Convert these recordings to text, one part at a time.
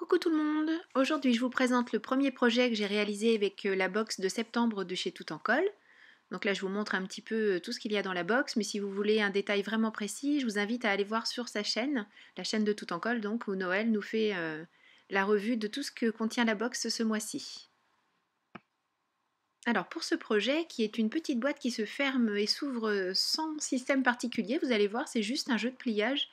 Coucou tout le monde Aujourd'hui je vous présente le premier projet que j'ai réalisé avec euh, la box de septembre de chez Tout en Colle. Donc là je vous montre un petit peu euh, tout ce qu'il y a dans la box, mais si vous voulez un détail vraiment précis, je vous invite à aller voir sur sa chaîne, la chaîne de Tout en Colle donc, où Noël nous fait euh, la revue de tout ce que contient la box ce mois-ci. Alors pour ce projet, qui est une petite boîte qui se ferme et s'ouvre sans système particulier, vous allez voir, c'est juste un jeu de pliage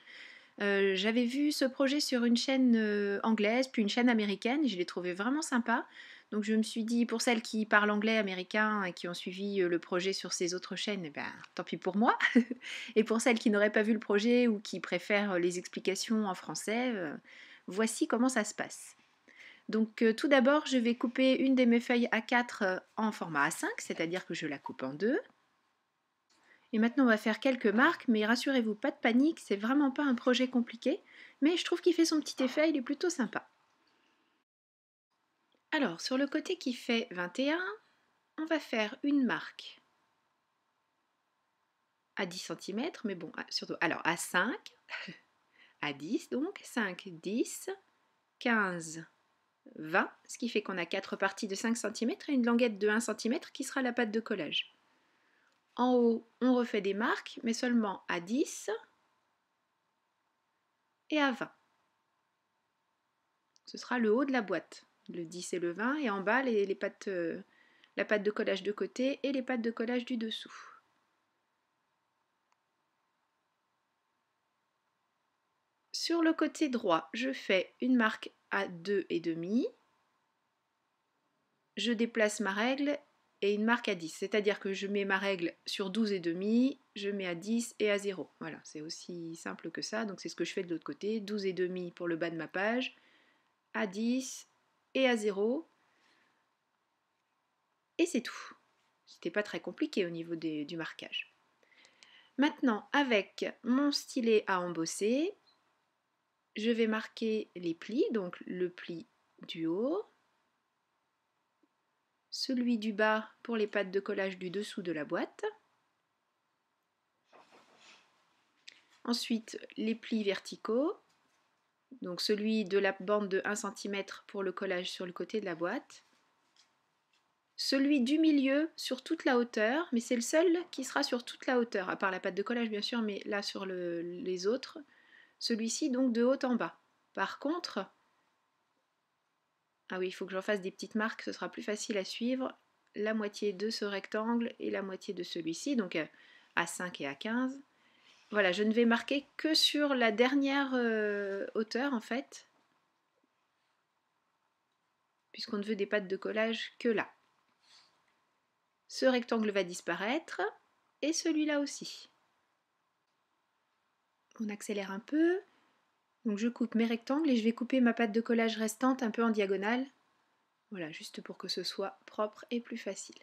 euh, j'avais vu ce projet sur une chaîne euh, anglaise, puis une chaîne américaine, et je l'ai trouvé vraiment sympa. Donc je me suis dit, pour celles qui parlent anglais américain et qui ont suivi euh, le projet sur ces autres chaînes, eh ben, tant pis pour moi. et pour celles qui n'auraient pas vu le projet ou qui préfèrent les explications en français, voici comment ça se passe. Donc tout d'abord, je vais couper une de mes feuilles A4 en format A5, c'est-à-dire que je la coupe en deux. Et maintenant, on va faire quelques marques, mais rassurez-vous, pas de panique, c'est vraiment pas un projet compliqué, mais je trouve qu'il fait son petit effet, il est plutôt sympa. Alors, sur le côté qui fait 21, on va faire une marque à 10 cm, mais bon, surtout, alors à 5, à 10 donc, 5, 10, 15, 20, ce qui fait qu'on a 4 parties de 5 cm et une languette de 1 cm qui sera la pâte de collage. En haut, on refait des marques, mais seulement à 10 et à 20. Ce sera le haut de la boîte, le 10 et le 20, et en bas, les, pattes, euh, la pâte de collage de côté et les pattes de collage du dessous. Sur le côté droit, je fais une marque à 2 et demi. Je déplace ma règle et une marque à 10. C'est-à-dire que je mets ma règle sur 12 et demi, je mets à 10 et à 0. Voilà, c'est aussi simple que ça. Donc c'est ce que je fais de l'autre côté. 12 et demi pour le bas de ma page, à 10 et à 0. Et c'est tout. C'était pas très compliqué au niveau du marquage. Maintenant, avec mon stylet à embosser, je vais marquer les plis, donc le pli du haut, celui du bas pour les pattes de collage du dessous de la boîte. Ensuite, les plis verticaux, donc celui de la bande de 1 cm pour le collage sur le côté de la boîte. Celui du milieu sur toute la hauteur, mais c'est le seul qui sera sur toute la hauteur, à part la patte de collage bien sûr, mais là sur les autres. Celui-ci donc de haut en bas. Par contre, ah oui, il faut que j'en fasse des petites marques, ce sera plus facile à suivre. La moitié de ce rectangle et la moitié de celui-ci, donc euh, à 5 et à 15. Voilà, je ne vais marquer que sur la dernière euh, hauteur en fait, puisqu'on ne veut des pattes de collage que là. Ce rectangle va disparaître et celui-là aussi. On accélère un peu. Donc je coupe mes rectangles et je vais couper ma pâte de collage restante un peu en diagonale. Voilà, juste pour que ce soit propre et plus facile.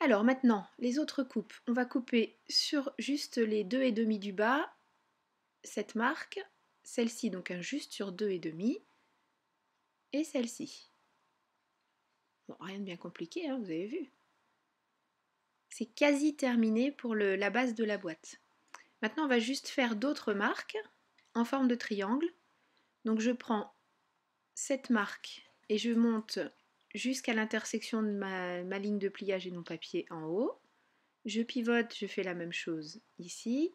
Alors maintenant, les autres coupes. On va couper sur juste les deux et demi du bas cette marque, celle-ci donc un juste sur deux et demi, et celle-ci. Bon, rien de bien compliqué, hein, vous avez vu. C'est quasi terminé pour la base de la boîte. Maintenant, on va juste faire d'autres marques en forme de triangle. Donc je prends cette marque et je monte jusqu'à l'intersection de ma, ligne de pliage et de mon papier en haut. Je pivote, je fais la même chose ici.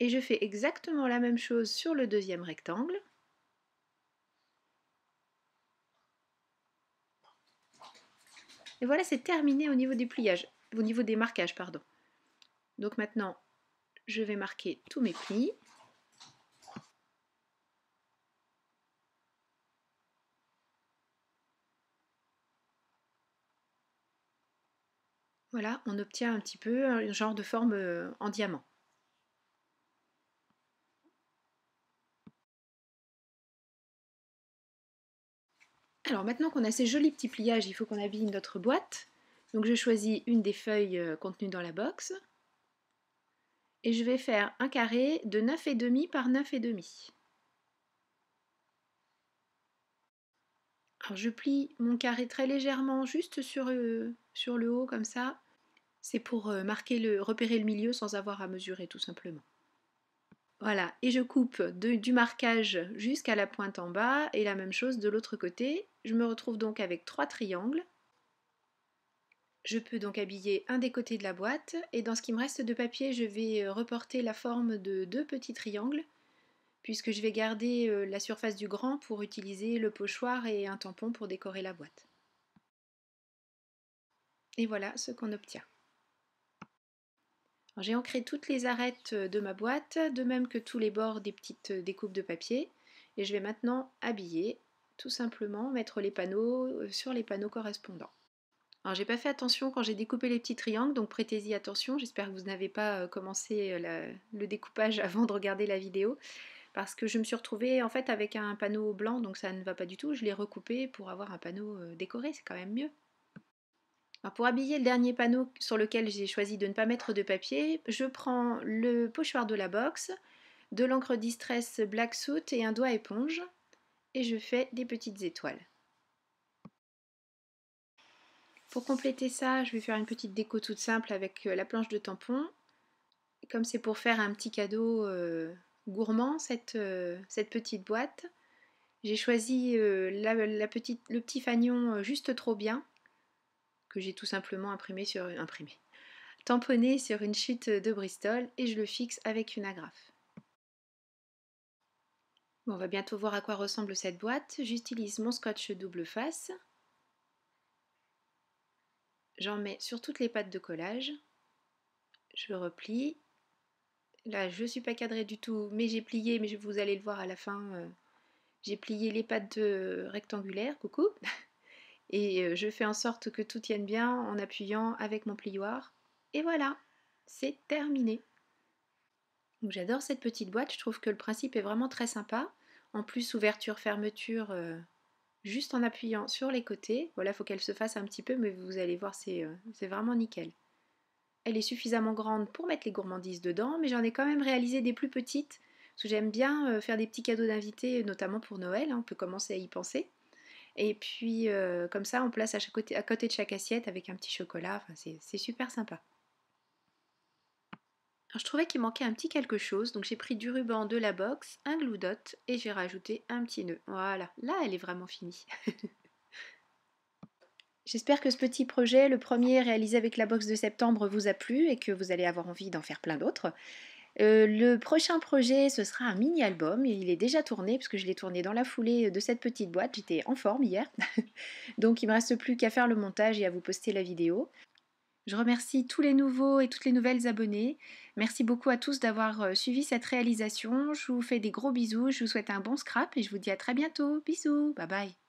Et je fais exactement la même chose sur le deuxième rectangle. Et voilà, c'est terminé au niveau du pliage, au niveau des marquages, pardon. Donc maintenant, je vais marquer tous mes plis. Voilà, on obtient un petit peu un genre de forme euh, en diamant. Alors maintenant qu'on a ces jolis petits pliages, il faut qu'on habille notre boîte. Donc je choisis une des feuilles euh, contenues dans la box. Et je vais faire un carré de 9,5 par 9,5. Alors je plie mon carré très légèrement juste sur, euh, sur le haut comme ça c'est pour euh, marquer le, repérer le milieu sans avoir à mesurer tout simplement. Voilà, et je coupe du marquage jusqu'à la pointe en bas et la même chose de l'autre côté. Je me retrouve donc avec trois triangles. Je peux donc habiller un des côtés de la boîte et dans ce qui me reste de papier, je vais euh, reporter la forme de deux petits triangles puisque je vais garder euh, la surface du grand pour utiliser le pochoir et un tampon pour décorer la boîte. Et voilà ce qu'on obtient. J'ai ancré toutes les arêtes de ma boîte, de même que tous les bords des petites découpes de papier. Et je vais maintenant habiller, tout simplement mettre les panneaux euh, sur les panneaux correspondants. Alors j'ai pas fait attention quand j'ai découpé les petits triangles, donc prêtez-y attention. J'espère que vous n'avez pas euh, commencé euh, le découpage avant de regarder la vidéo. Parce que je me suis retrouvée en fait avec un panneau blanc, donc ça ne va pas du tout. Je l'ai recoupé pour avoir un panneau décoré, c'est quand même mieux pour habiller le dernier panneau sur lequel j'ai choisi de ne pas mettre de papier, je prends le pochoir de la box, de l'encre Distress Black Soot et un doigt éponge et je fais des petites étoiles. Pour compléter ça, je vais faire une petite déco toute simple avec euh, la planche de tampon. Comme c'est pour faire un petit cadeau euh, gourmand, cette, euh, cette, petite boîte, j'ai choisi le petit fanion juste trop bien j'ai tout simplement imprimé sur imprimé, tamponné sur une chute de Bristol et je le fixe avec une agrafe. on va bientôt voir à quoi ressemble cette boîte. J'utilise mon scotch double face. J'en mets sur toutes les pattes de collage. Je replie. Là, je suis pas cadrée du tout, mais j'ai plié, mais vous allez le voir à la fin. Euh, j'ai plié les pattes rectangulaires, coucou, et je fais en sorte que tout tienne bien en appuyant avec mon plioir. Et voilà, c'est terminé. J'adore cette petite boîte, je trouve que le principe est vraiment très sympa. En plus, ouverture, fermeture, juste en appuyant sur les côtés. Voilà, il faut qu'elle se fasse un petit peu, mais vous allez voir, c'est vraiment nickel. Elle est suffisamment grande pour mettre les gourmandises dedans, mais j'en ai quand même réalisé des plus petites, j'aime bien faire des petits cadeaux d'invités, notamment pour Noël, hein, on peut commencer à y penser. Et puis euh, comme ça, on place à, côté, de chaque assiette avec un petit chocolat. C'est super sympa. Je trouvais qu'il manquait un petit quelque chose, donc j'ai pris du ruban de la box, un glue dot et j'ai rajouté un petit nœud. Voilà, là elle est vraiment finie. J'espère que ce petit projet, le premier réalisé avec la box de septembre, vous a plu et que vous allez avoir envie d'en faire plein d'autres. Le prochain projet, ce sera un mini-album. Il est déjà tourné, puisque je l'ai tourné dans la foulée de cette petite boîte. J'étais en forme hier. Donc il ne me reste plus qu'à faire le montage et à vous poster la vidéo. Je remercie tous les nouveaux et toutes les nouvelles abonnés. Merci beaucoup à tous d'avoir suivi cette réalisation. Je vous fais des gros bisous. Je vous souhaite un bon scrap et je vous dis à très bientôt. Bisous. Bye bye.